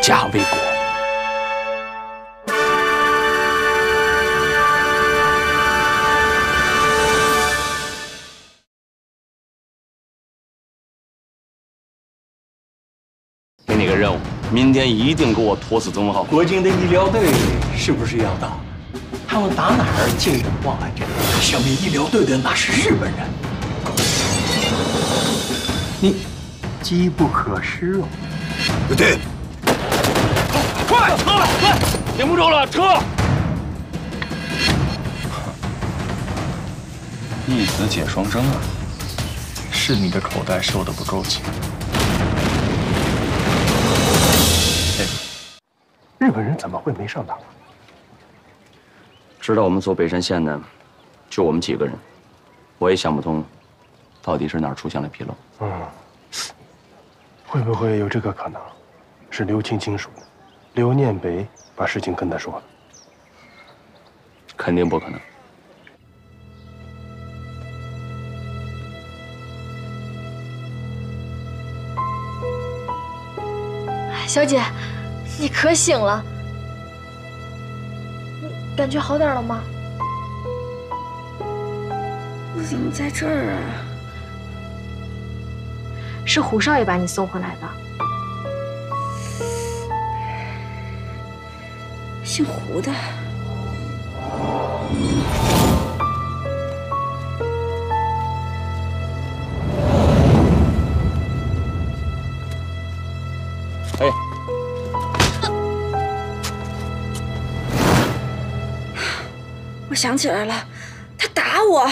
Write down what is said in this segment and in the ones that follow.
家卫国。给你个任务，明天一定给我拖死曾文浩。国军的医疗队是不是要到？他们打哪儿进攻望安镇？消灭医疗队的那是日本人。你机不可失哦。对。快，撤了！快，顶不住了，撤！义子解双生啊，是你的口袋收的不够紧。哎，日本人怎么会没上当？知道我们做北山县的，就我们几个人，我也想不通，到底是哪儿出现了纰漏。嗯，会不会有这个可能？是刘青亲属的。刘念北把事情跟他说了，肯定不可能。小姐，你可醒了？你感觉好点了吗？你怎么在这儿啊？是胡少爷把你送回来的。姓胡的，哎，我想起来了，他打我，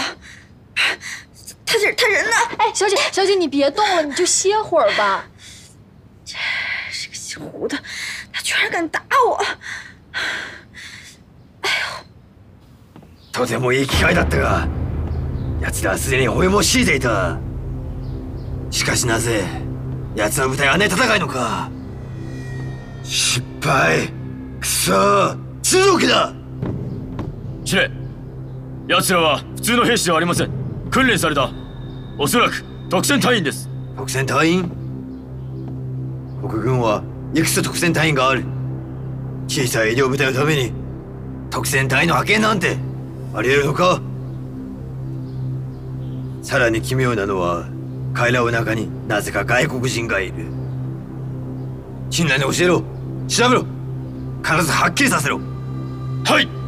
他这他人呢？哎，小姐，小姐，你别动了，你就歇会儿吧。这这个姓胡的，他居然敢打我！とてもいい機会だったが奴らはすでに追いも強いていた。しかしなぜ奴の部隊はね戦いのか。失敗くそ中毒だ。司令奴らは普通の兵士ではありません。訓練された。おそらく特戦隊員です。特戦隊員？国軍はいくつ特戦隊員がある？小さい医療部隊のために特戦隊の派遣なんてありえるのか？さらに奇妙なのは彼らの中になぜか外国人がいる。信頼に教えろ。調べろ。必ずはっきりさせろ。はい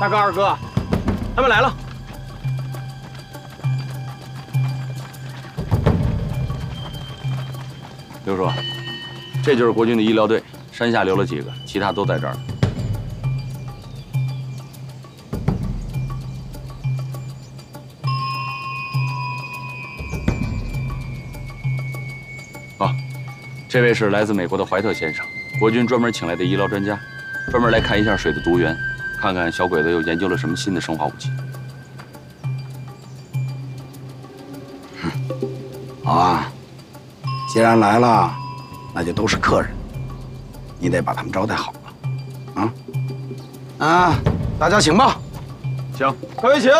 大哥，二哥，他们来了。刘叔，这就是国军的医疗队，山下留了几个，其他都在这儿。啊，这位是来自美国的怀特先生，国军专门请来的医疗专家，专门来看一下水的毒源。看看小鬼子又研究了什么新的生化武器。好啊，既然来了，那就都是客人，你得把他们招待好了。啊啊，大家请吧。请，各位请。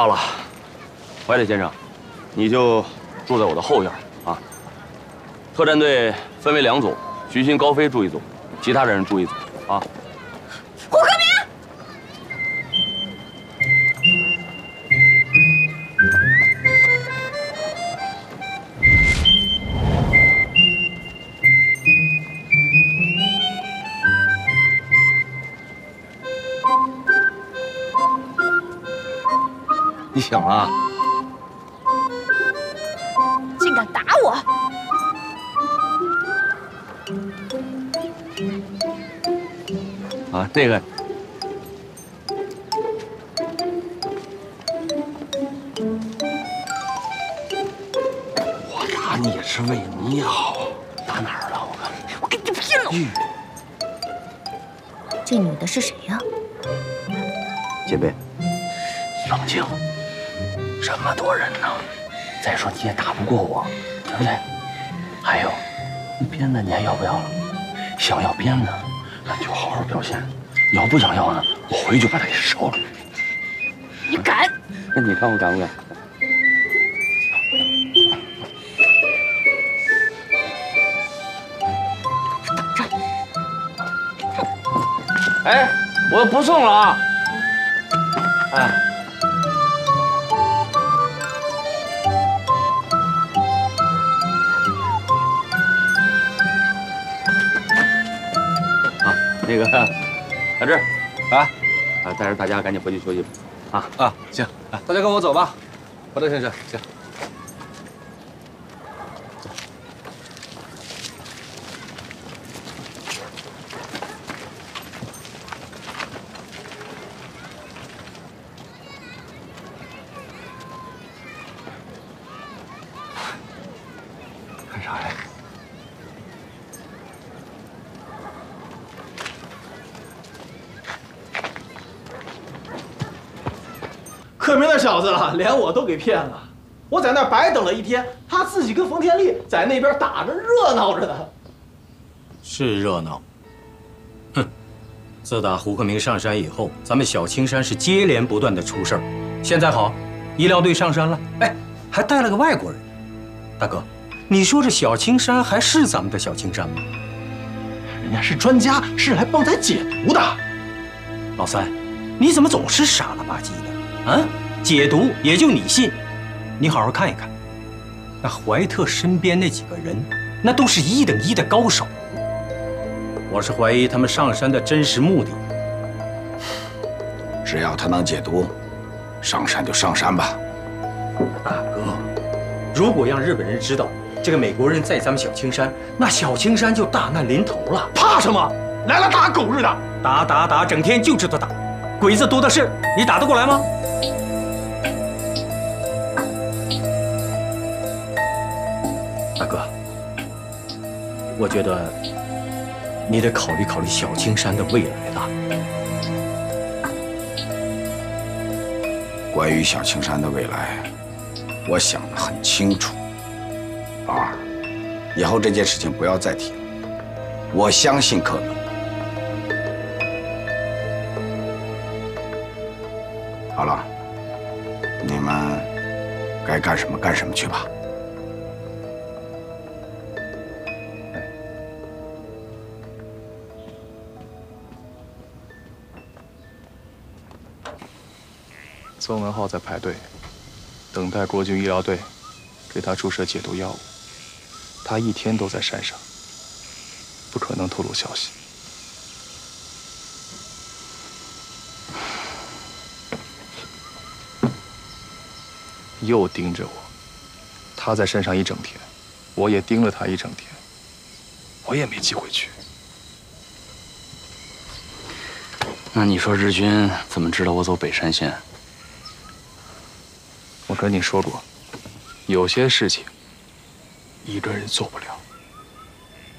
到了，怀里先生，你就住在我的后院啊。特战队分为两组，徐新、高飞住一组，其他人住一组啊。你醒么多人呢，再说你也打不过我，对不对？还有，那鞭子你还要不要了？想要鞭子，那就好好表现；你要不想要呢，我回去把它给烧了。你敢？那你看我敢不敢？哎，我不送了啊！哎。啊，那个小志，啊啊，带着大家赶紧回去休息吧。啊啊，行，大家跟我走吧。何德先生，行。连我都给骗了，我在那儿白等了一天，他自己跟冯天利在那边打着热闹着呢。是热闹。哼，自打胡克明上山以后，咱们小青山是接连不断的出事儿。现在好，医疗队上山了，哎，还带了个外国人。大哥，你说这小青山还是咱们的小青山吗？人家是专家，是来帮咱解毒的。老三，你怎么总是傻了吧唧的？啊，解毒也就你信？你好好看一看，那怀特身边那几个人，那都是一等一的高手。我是怀疑他们上山的真实目的。只要他能解毒，上山就上山吧。大哥，如果让日本人知道这个美国人在咱们小青山，那小青山就大难临头了。怕什么？来了打狗日的！打打打，整天就知道打，鬼子多的是，你打得过来吗？我觉得你得考虑考虑小青山的未来了。关于小青山的未来，我想得很清楚。老二，以后这件事情不要再提了。我相信可明。好了，你们该干什么干什么去吧。宋文浩在排队，等待国军医疗队给他注射解毒药物。他一天都在山上。不可能透露消息。又盯着我，他在山上一整天，我也盯了他一整天，我也没机会去。那你说日军怎么知道我走北山县？我跟你说过，有些事情一个人做不了。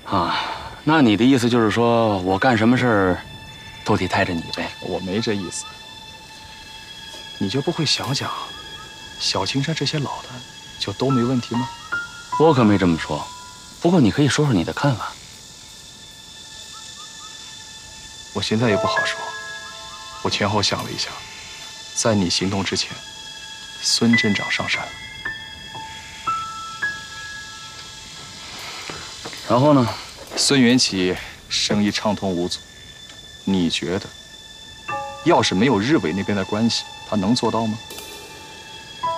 啊，那你的意思就是说我干什么事儿都得带着你呗？我没这意思。你就不会想想，小青山这些老的就都没问题吗？我可没这么说。不过你可以说说你的看法。我现在也不好说。我前后想了一下，在你行动之前，孙镇长上山了。然后呢？孙元启生意畅通无阻。你觉得，要是没有日伪那边的关系，他能做到吗？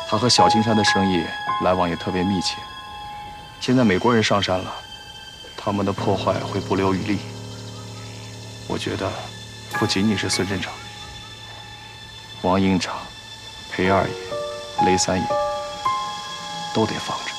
他和小金山的生意来往也特别密切。现在美国人上山了，他们的破坏会不留余力。我觉得，不仅仅是孙镇长。王营长、裴二爷、雷三爷都得防着。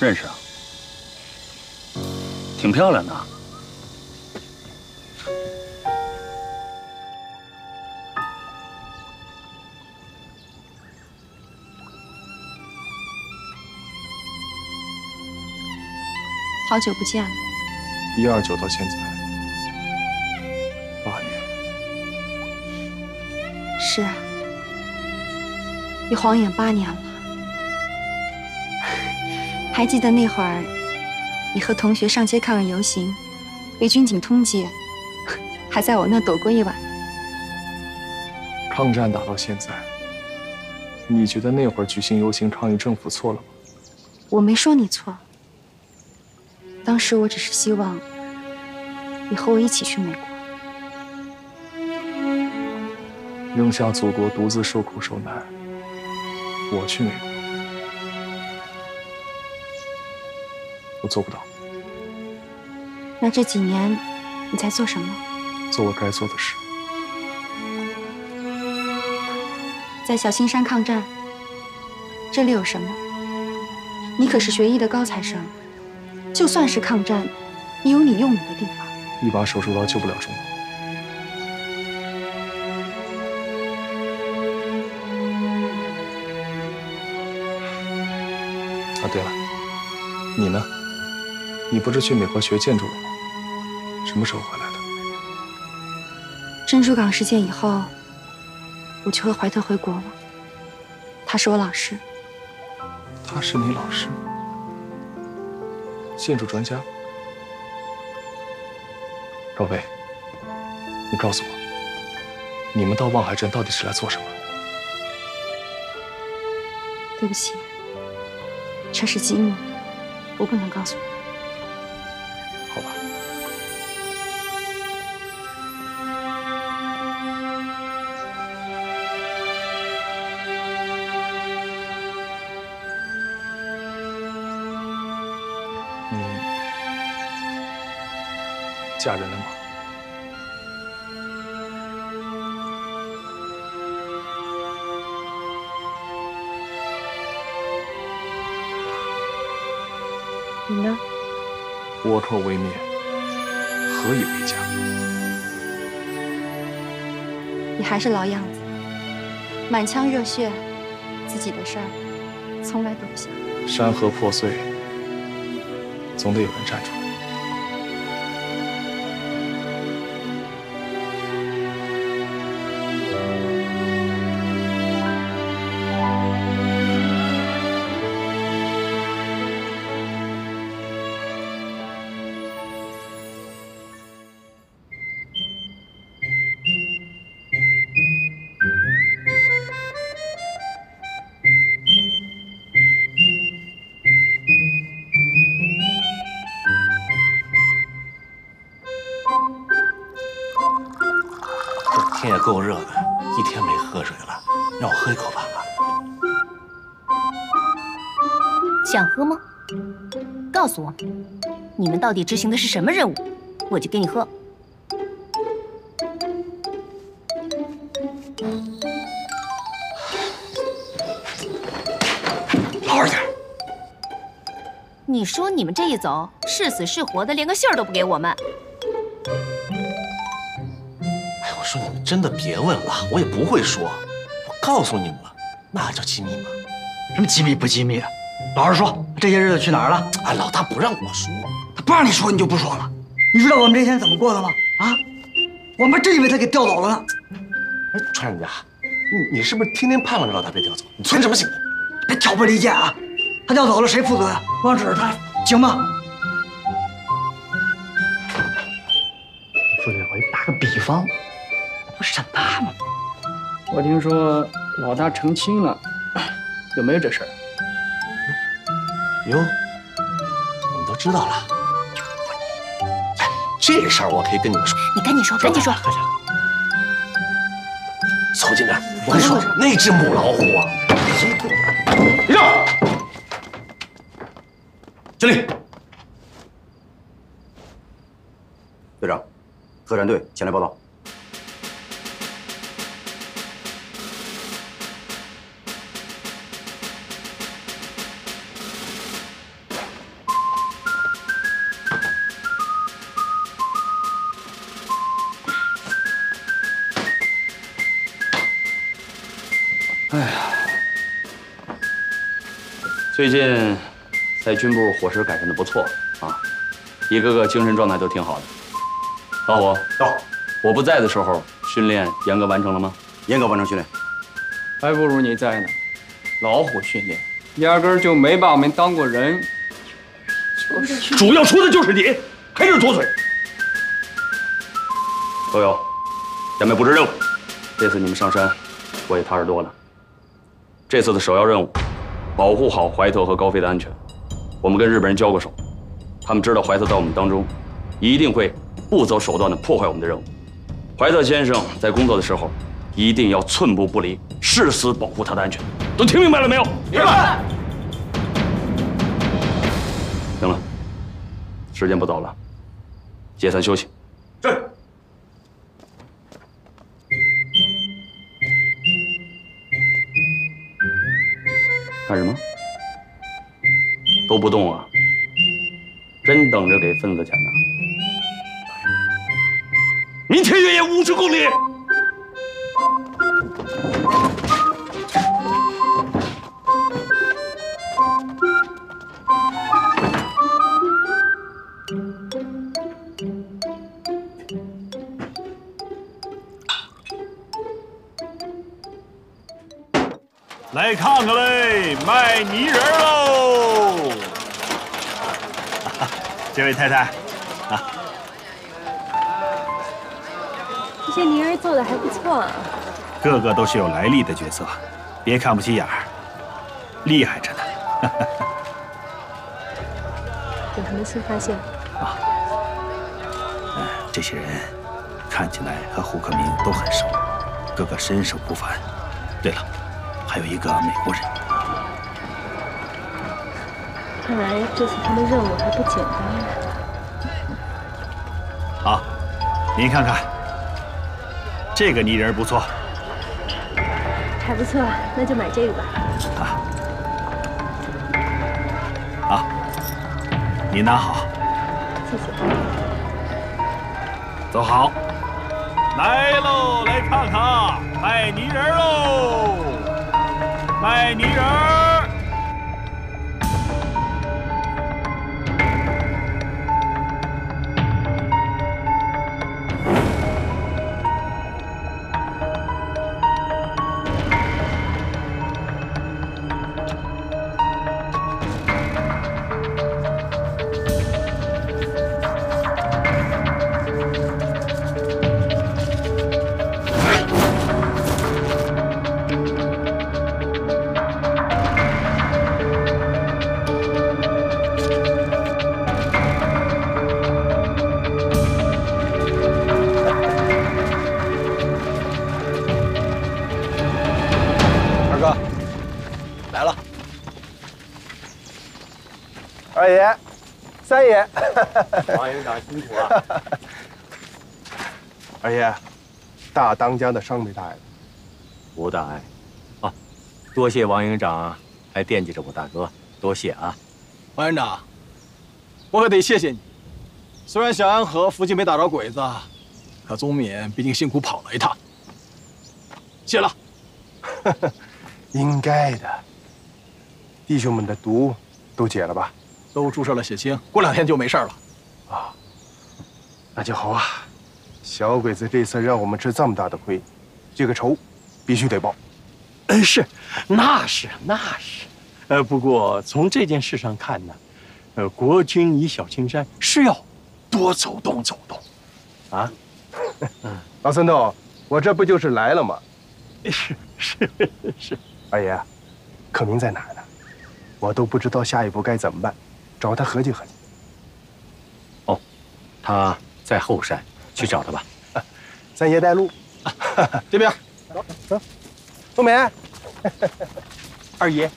认识啊，挺漂亮的。好久不见了。一二九到现在八年，是啊，一晃眼八年了。还记得那会儿，你和同学上街抗日游行，被军警通缉，还在我那躲过一晚。抗战打到现在，你觉得那会儿举行游行抗议政府错了吗？我没说你错。当时我只是希望你和我一起去美国，扔下祖国独自受苦受难，我去美国，我做不到。那这几年你在做什么？做我该做的事。在小青山抗战，这里有什么？你可是学医的高材生。就算是抗战，也有你用武的地方。一把手术刀救不了中国。啊，对了，你呢？你不是去美国学建筑了吗？什么时候回来的？珍珠港事件以后，我就和怀特回国了。他是我老师。他是你老师？建筑专家，赵薇，你告诉我，你们到望海镇到底是来做什么？对不起，这是机密，我不能告诉你。嫁人了吗？你呢？倭寇未灭，何以为家？你还是老样子，满腔热血，自己的事儿从来都不想。山河破碎，总得有人站出来。诉我，你们到底执行的是什么任务，我就给你喝。好点。你说你们这一走，是死是活的，连个信儿都不给我们。哎，我说你们真的别问了，我也不会说。我告诉你们了，那还叫机密吗？什么机密不机密的？老实说，这些日子去哪儿了？哎，老大不让我说，他不让你说，你就不说了。你知道我们这些天怎么过的吗？啊，我们真以为他给调走了呢。哎，川人家，你你是不是天天盼望着老大被调走？你存什么心？别挑拨离间啊！他调走了，谁负责呀？光指着他行吗？父亲，我打个比方，不是审他吗？我听说老大成亲了，有没有这事儿？哟，你们都知道了。哎，这事儿我可以跟你们说。你赶紧说，赶紧说。凑近点，我跟你说，那只母老虎啊，立正，敬礼。队长，特战队前来报道。哎呀，最近在军部伙食改善的不错啊，一个个精神状态都挺好的。老虎到，我不在的时候，训练严格完成了吗？严格完成训练。还不如你在呢。老虎训练压根儿就没把我们当过人。就是主要说的就是你，还是左嘴。都有，下面布置任务。这次你们上山，我也踏实多了。这次的首要任务，保护好怀特和高飞的安全。我们跟日本人交过手，他们知道怀特在我们当中，一定会不择手段的破坏我们的任务。怀特先生在工作的时候，一定要寸步不离，誓死保护他的安全。都听明白了没有？明白。行了，时间不早了，解散休息。干什么？都不动啊？真等着给份子钱呢？明天越野五十公里。来看看嘞，卖泥人喽！这位太太，啊，这些泥人做的还不错啊。个个都是有来历的角色，别看不起眼儿，厉害着呢。有什么新发现？啊，嗯，这些人看起来和胡克明都很熟，个个身手不凡。对了。还有一个美国人，看来这次他的任务还不简单呀。好，您看看，这个泥人不错，还不错，那就买这个吧。啊，好，您拿好，谢谢。走好，来喽，来看看卖泥人喽。卖泥人 王营长辛苦了。二爷，大当家的伤没大碍吧？无大碍。啊，多谢王营长还惦记着我大哥，多谢啊。王营长，我可得谢谢你。虽然小安河附近没打着鬼子，可宗敏毕竟辛苦跑了一趟，谢了。应该的。弟兄们的毒都解了吧？都注射了血清，过两天就没事了。啊，那就好啊。小鬼子这次让我们吃这么大的亏，这个仇必须得报。嗯，是，那是那是。呃，不过从这件事上看呢，呃，国军以小青山是要多走动走动，啊。老孙头，我这不就是来了吗？是是是。二爷，可明在哪儿呢？我都不知道下一步该怎么办，找他合计合计。哦，他在后山，去找他吧。三爷带路，这边走走。冬梅，二爷，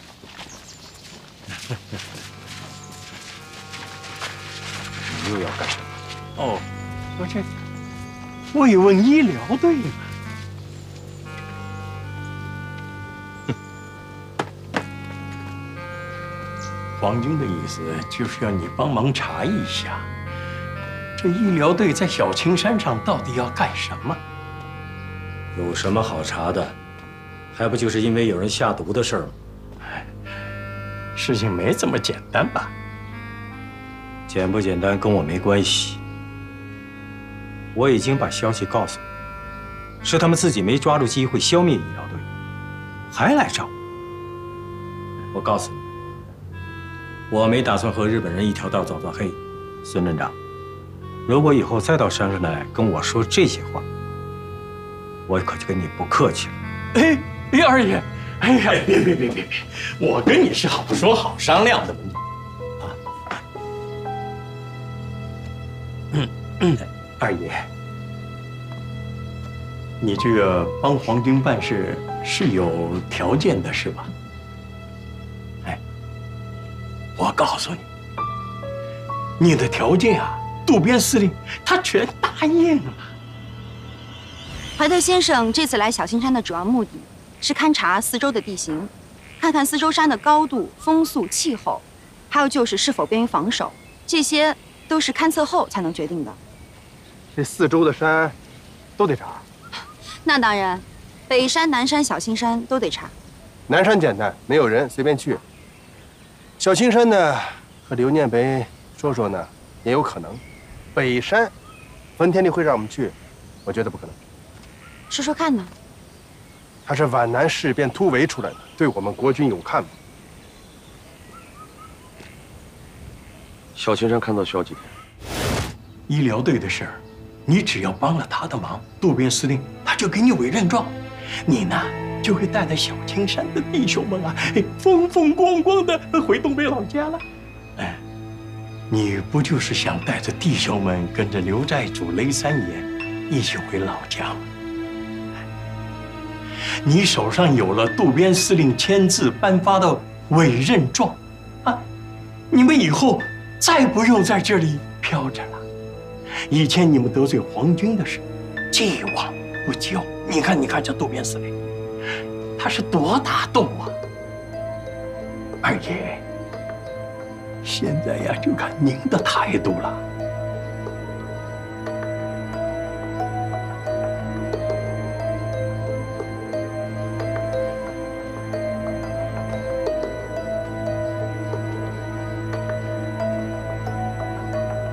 你又要干什么？哦，我这慰问医疗队嘛。皇军的意思就是要你帮忙查一下，这医疗队在小青山上到底要干什么？有什么好查的？还不就是因为有人下毒的事儿吗？事情没这么简单吧？简不简单跟我没关系。我已经把消息告诉你，是他们自己没抓住机会消灭医疗队，还来找我。我告诉你。我没打算和日本人一条道走到黑，孙镇长。如果以后再到山上来跟我说这些话，我可就跟你不客气了。哎，李二爷，哎呀，别别别别别，我跟你是好说好商量的嘛。啊，嗯嗯，二爷，你这个帮皇军办事是有条件的，是吧？你的条件啊，渡边司令他全答应了。怀特先生这次来小青山的主要目的是勘察四周的地形，看看四周山的高度、风速、气候，还有就是是否便于防守，这些都是勘测后才能决定的。这四周的山都得查？那当然，北山、南山、小青山都得查。南山简单，没有人，随便去。小青山呢，和刘念北说说呢，也有可能。北山，文天利会让我们去，我觉得不可能。说说看呢？他是皖南事变突围出来的，对我们国军有看法。小青山看到需要几天？医疗队的事儿，你只要帮了他的忙，渡边司令他就给你委任状，你呢？就会带着小青山的弟兄们啊，风风光光的回东北老家了。哎，你不就是想带着弟兄们跟着刘寨主雷三爷一起回老家吗？你手上有了渡边司令签字颁发的委任状，啊，你们以后再不用在这里飘着了。以前你们得罪皇军的事，既往不咎。你看，你看这渡边司令。他是多大度啊，二爷！现在呀，就看您的态度了。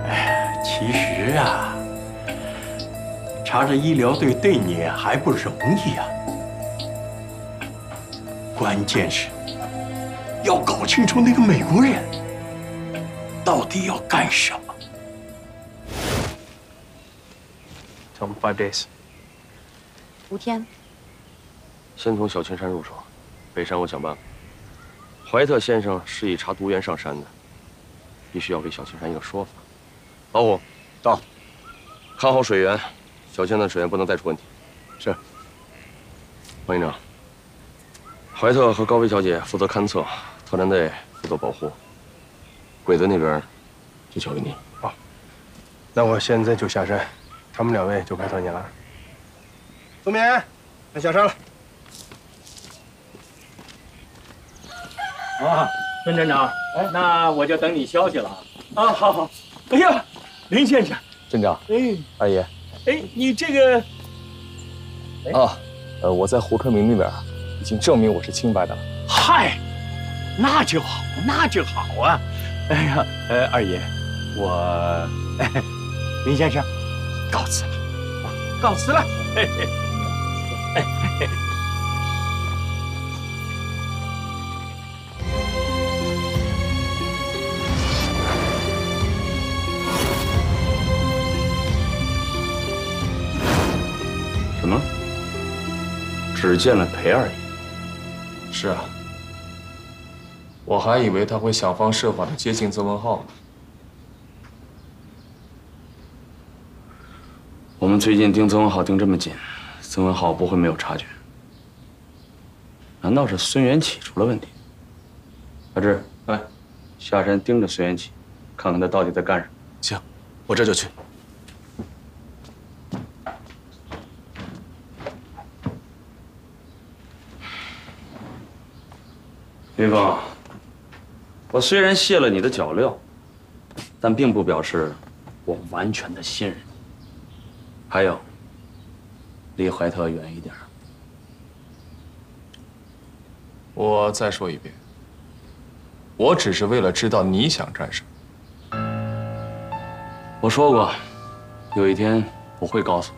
哎，其实啊，查着医疗队对你还不容易啊。关键是，要搞清楚那个美国人到底要干什么。Tell me five days。五天。先从小青山入手，北山我想办法。怀特先生是以查毒源上山的，必须要给小青山一个说法。老五，到，看好水源，小青山的水源不能再出问题。是。王营长。怀特和高飞小姐负责勘测，特战队负责保护。鬼子那边就交给你。好，那我现在就下山，他们两位就拜托你了。宗冕，该下山了。啊，孙站长，哎，那我就等你消息了。啊，好好。哎呀，林先生，镇长，哎，二爷，哎，你这个啊，呃，我在胡克明那边已经证明我是清白的了。嗨，那就好，那就好啊！哎呀，呃，二爷，我，哎，林先生，告辞了，告辞了。嘿嘿，哎。什么？只见了裴二爷？是啊，我还以为他会想方设法的接近曾文浩呢。我们最近盯曾文浩盯这么紧，曾文浩不会没有察觉。难道是孙元启出了问题？阿志，哎，下山盯着孙元启，看看他到底在干什么。行，我这就去。云峰，我虽然卸了你的脚镣，但并不表示我完全的信任你。还有，离怀特远一点。我再说一遍，我只是为了知道你想干什么。我说过，有一天我会告诉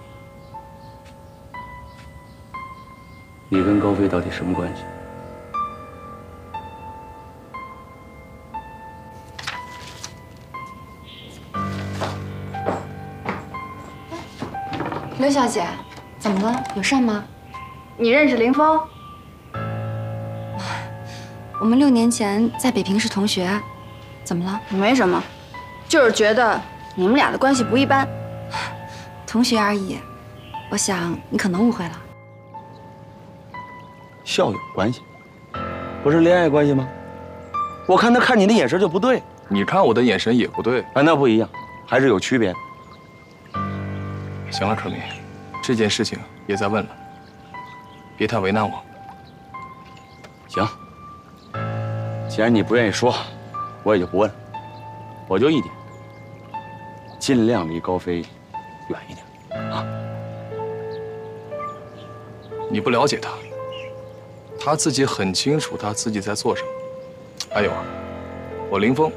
你，你跟高飞到底什么关系。刘小姐，怎么了？有事吗？你认识林峰？我们六年前在北平是同学，怎么了？没什么，就是觉得你们俩的关系不一般。同学而已，我想你可能误会了。校友关系，不是恋爱关系吗？我看他看你的眼神就不对，你看我的眼神也不对。啊，那不一样，还是有区别。行了，可明，这件事情别再问了，别太为难我。行，既然你不愿意说，我也就不问了。我就一点，尽量离高飞远一点啊。你不了解他，他自己很清楚他自己在做什么。还有啊，我林峰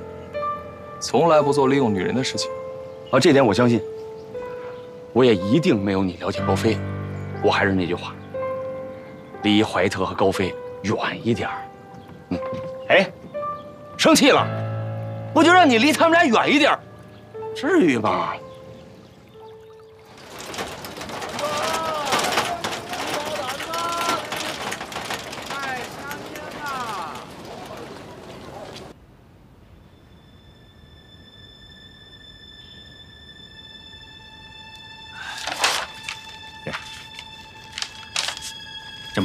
从来不做利用女人的事情。啊，这点我相信。我也一定没有你了解高飞。我还是那句话，离怀特和高飞远一点嗯，哎，生气了？不就让你离他们俩远一点至于吗？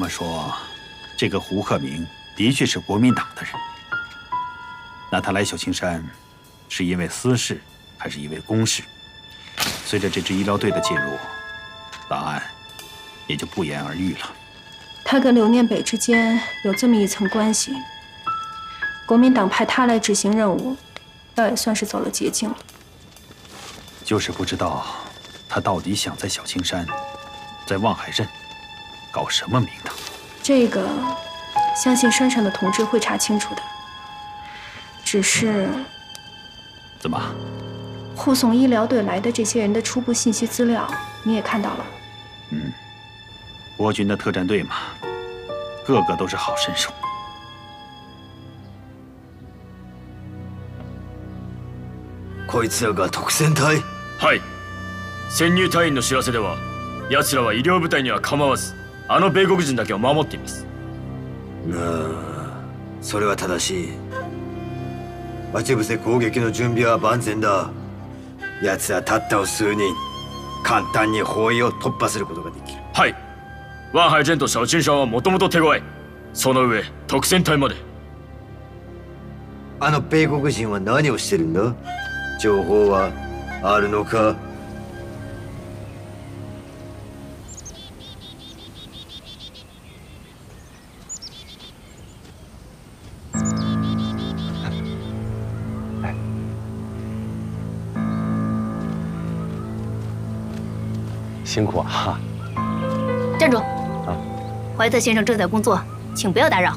么说，这个胡克明的确是国民党的人。那他来小青山，是因为私事，还是因为公事？随着这支医疗队的介入，答案也就不言而喻了。他跟刘念北之间有这么一层关系，国民党派他来执行任务，倒也算是走了捷径了。就是不知道他到底想在小青山，在望海镇。搞什么名堂？这个，相信山上的同志会查清楚的。只是，怎么？护送医疗队来的这些人的初步信息资料，你也看到了。嗯，国军的特战队嘛，个个都是好身手。こいつらが特戦隊？はい。潜入隊員の知らせでは、奴らは医療部隊には構わず。 あの米国人だけを守っています。ああそれは正しい。待ち伏せ攻撃の準備は万全だ。奴はたったを数人簡単に包囲を突破することができる。はい。ワンハイジェンとシャオチンシャンはもともと手強いその上特戦隊まで。あの米国人は何をしてるんだ？情報はあるのか？辛苦啊！站住！怀特先生正在工作，请不要打扰。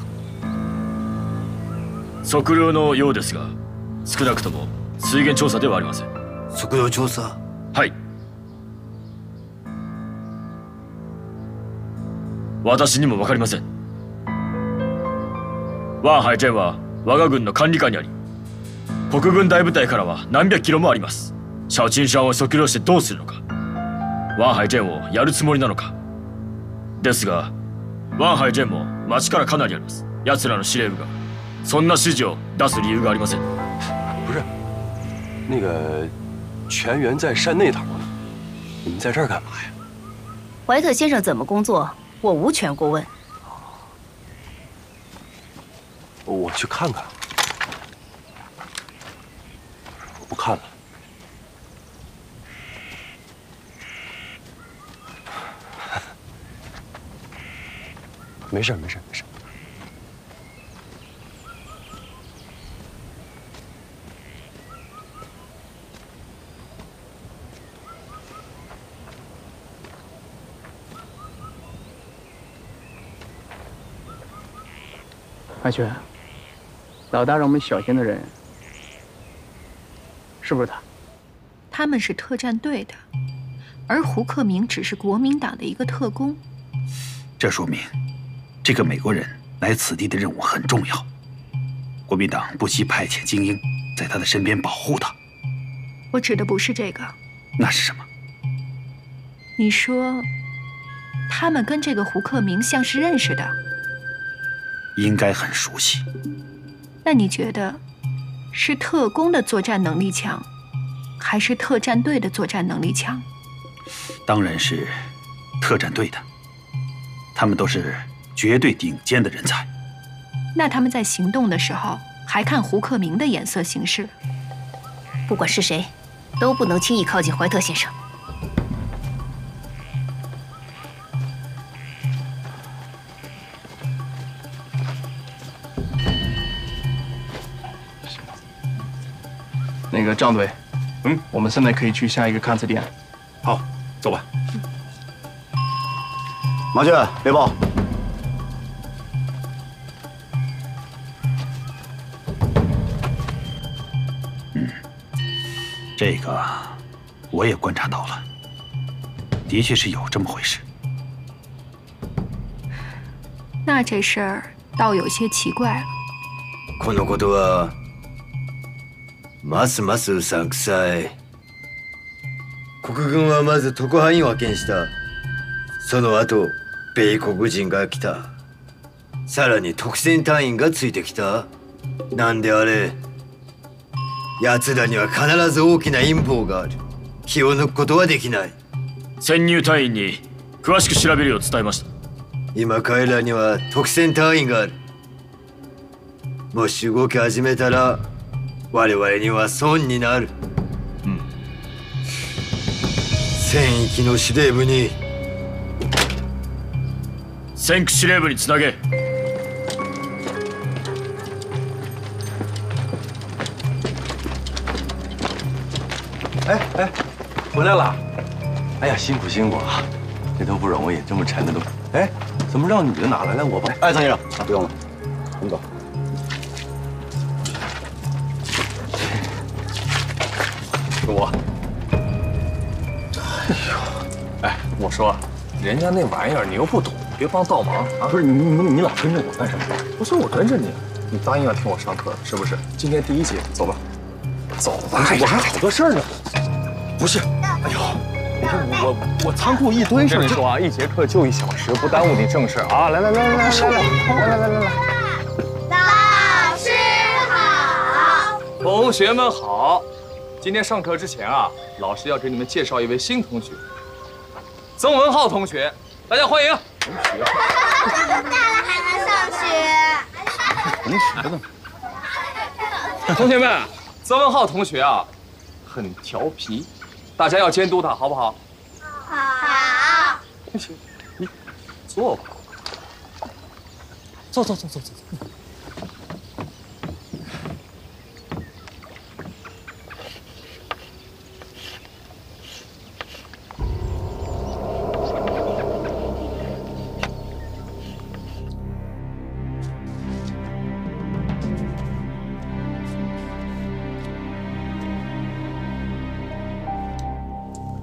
測量のようですが少なくとも水源調査ではありません。測量調査？はい。私にも分かりません。ワンハイチェンは我が軍の管理下にあり国軍大部隊からは何百キロもあります。シャオチンシャンを測量してどうするのかワンハイチェンをやるつもりなのかですがワンハイチェンも町からかなりあります奴らの司令部がそんな指示を出す理由がありません不是，那个全员在山那头呢，你们在这儿干嘛呀？怀特先生怎么工作，我无权过问。我去看看。我不看了。 没事，没事，没事。阿全，老大让我们小心的人，是不是他？他们是特战队的，而胡克明只是国民党的一个特工。这说明，这个美国人来此地的任务很重要。国民党不惜派遣精英在他的身边保护他。我指的不是这个，那是什么？你说，他们跟这个胡克明像是认识的，应该很熟悉。那你觉得，是特工的作战能力强，还是特战队的作战能力强？当然是特战队的，他们都是绝对顶尖的人才。那他们在行动的时候，还看胡克明的眼色行事。不管是谁，都不能轻易靠近怀特先生。那个张队，嗯，我们现在可以去下一个勘测点。好，走吧。麻雀，别报。这个我也观察到了，的确是有这么回事。那这事儿倒有些奇怪了。このことはますますうさんくさい。国軍はまず特派員を派遣した。その後、米国人が来た。さらに特戦隊員がついてきた。なんであれ。 奴らには必ず大きな陰謀がある。気を抜くことはできない。潜入隊員に詳しく調べるよう伝えました今彼らには特戦隊員がある。もし動き始めたら我々には損になる。うん。戦域の司令部に先駆司令部につなげ哎哎，回来了！哎呀，辛苦辛苦啊，这都不容易，这么沉的东西。哎，怎么让你的拿来了？我帮。哎，张先生，不用了，我们走。是我。哎呦，哎，我说，人家那玩意儿你又不懂，别帮倒忙啊！不是你你你老跟着我干什么？不是我跟着你，你答应要听我上课，是不是？今天第一节，走吧。走吧，我还好多事儿呢。不是，哎呦，我我我仓库一堆事。跟你说啊，一节课就一小时，不耽误你正事啊！来来来来来来来来来来来。老师好，同学们好。今天上课之前啊，老师要给你们介绍一位新同学，曾文浩同学，大家欢迎。同学。这么大了还能上学？同学呢？同学们。曾文浩同学啊，很调皮，大家要监督他，好不好？好。行，你坐吧。坐坐坐坐坐坐。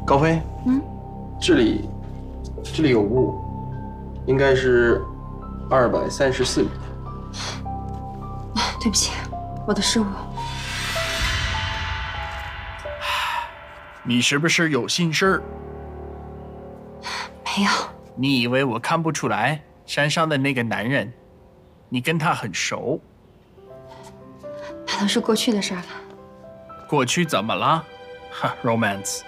高飞，嗯，这里，这里有雾，应该是二百三十四米。对不起，我的失误。你是不是有心事儿？没有。你以为我看不出来？山上的那个男人，你跟他很熟。那都是过去的事了。过去怎么了？哈，romance。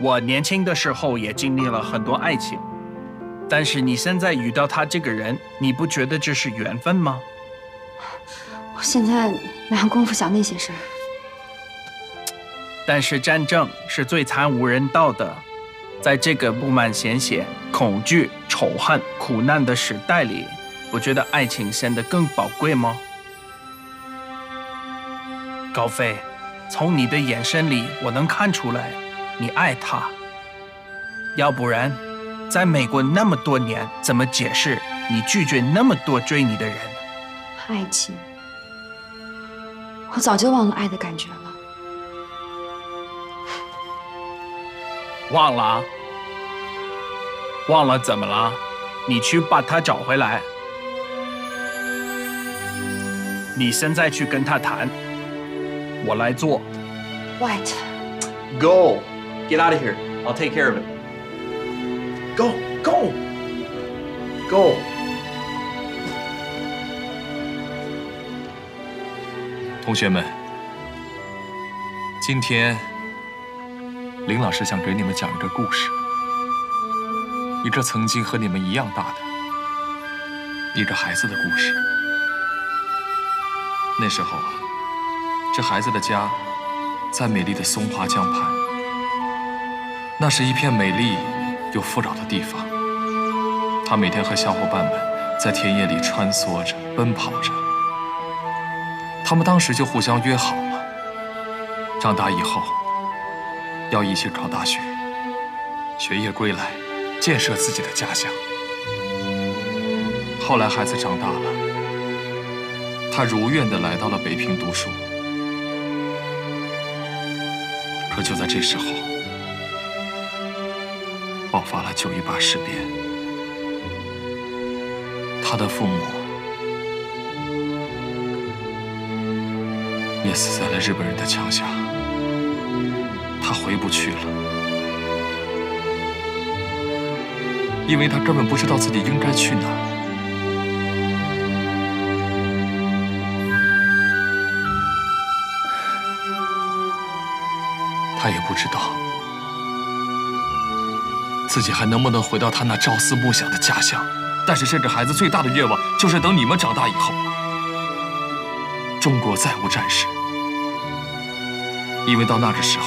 我年轻的时候也经历了很多爱情，但是你现在遇到他这个人，你不觉得这是缘分吗？我现在哪有功夫想那些事儿？但是战争是最惨无人道的，在这个布满鲜血、恐惧、仇恨、苦难的时代里，不觉得爱情显得更宝贵吗？高飞，从你的眼神里，我能看出来。你爱他，要不然，在美国那么多年，怎么解释你拒绝那么多追你的人？爱情，我早就忘了爱的感觉了。忘了？忘了怎么了？你去把他找回来。你现在去跟他谈，我来做。White。Get out of here. I'll take care of it. Go, go, go. 同学们，今天林老师想给你们讲一个故事，一个曾经和你们一样大的一个孩子的故事。那时候啊，这孩子的家在美丽的松花江畔。那是一片美丽又富饶的地方。他每天和小伙伴们在田野里穿梭着、奔跑着。他们当时就互相约好了，长大以后要一起考大学，学业归来，建设自己的家乡。后来孩子长大了，他如愿的来到了北平读书。可就在这时候，爆发了九一八事变，他的父母也死在了日本人的枪下，他回不去了，因为他根本不知道自己应该去哪儿。他也不知道。自己还能不能回到他那朝思暮想的家乡？但是这个孩子最大的愿望就是等你们长大以后，中国再无战事，因为到那个时候，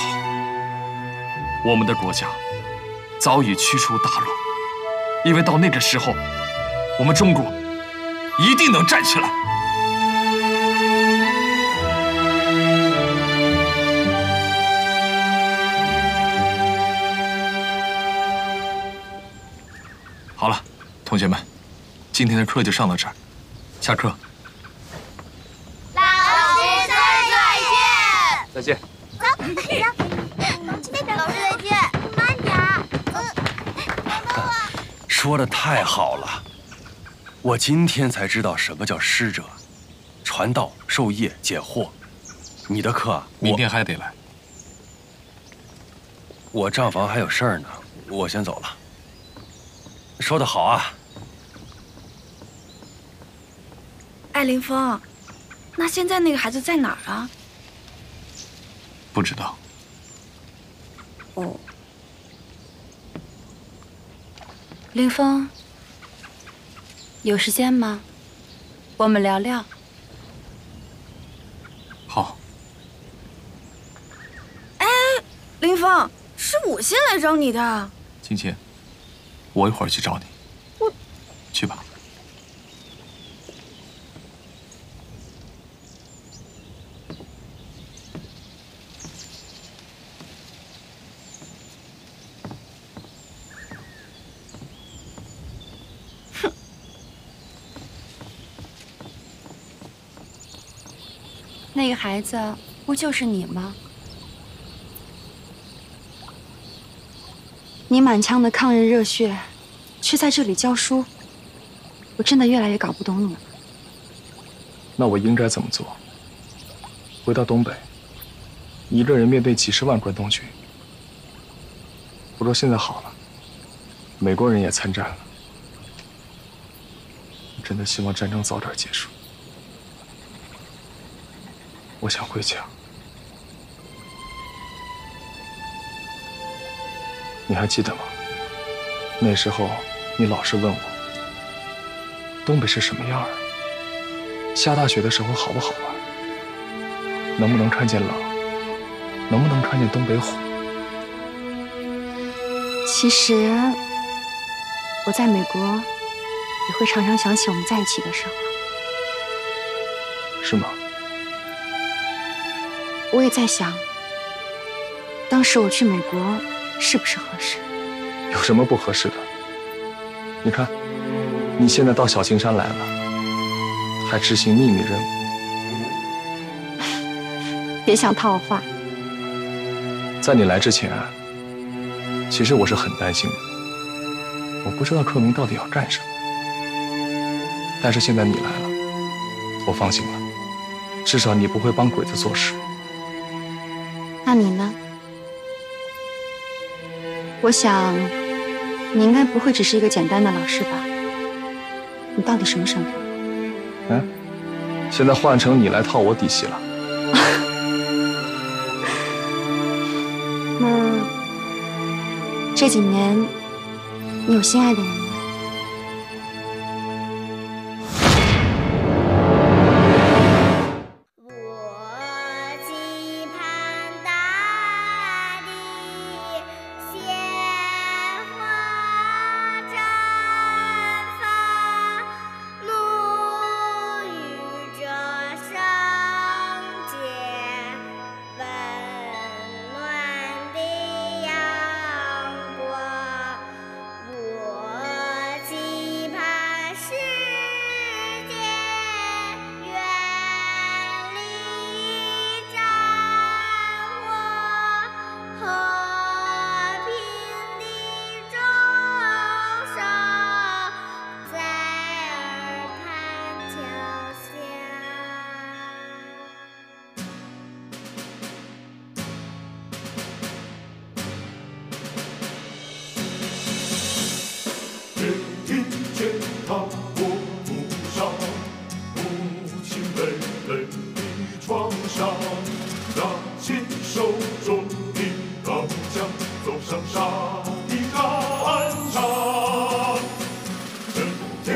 我们的国家早已驱除鞑虏，因为到那个时候，我们中国一定能站起来。今天的课就上到这儿，下课。老师再见。再见。走，走。老师再见，慢点儿。说的太好了，我今天才知道什么叫师者，传道授业解惑。你的课啊，明天还得来。我账房还有事儿呢，我先走了。说的好啊！哎，林峰，那现在那个孩子在哪儿啊？不知道。哦，林峰，有时间吗？我们聊聊。好。哎，林峰，是我先来找你的。青青，我一会儿去找你。我，去吧。那个孩子不就是你吗？你满腔的抗日热血，却在这里教书，我真的越来越搞不懂你了。那我应该怎么做？回到东北，一个人面对几十万关东军。不过现在好了，美国人也参战了。真的希望战争早点结束。我想回家。你还记得吗？那时候你老是问我，东北是什么样儿？下大雪的时候好不好玩？能不能看见狼？能不能看见东北虎？其实我在美国也会常常想起我们在一起的时候。是吗？我也在想，当时我去美国是不是合适？有什么不合适的？你看，你现在到小青山来了，还执行秘密任务。别想套我话。在你来之前，其实我是很担心的。我不知道克明到底要干什么，但是现在你来了，我放心了。至少你不会帮鬼子做事。那你呢？我想，你应该不会只是一个简单的老师吧？你到底什么身份？嗯，现在换成你来套我底细了。那这几年，你有心爱的人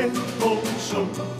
吗？为